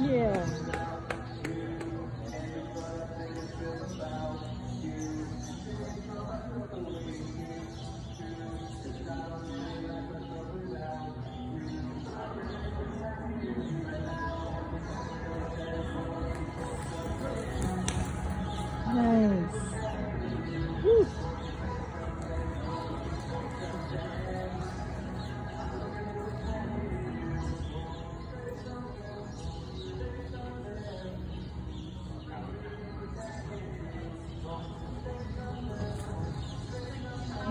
Yeah. Nice.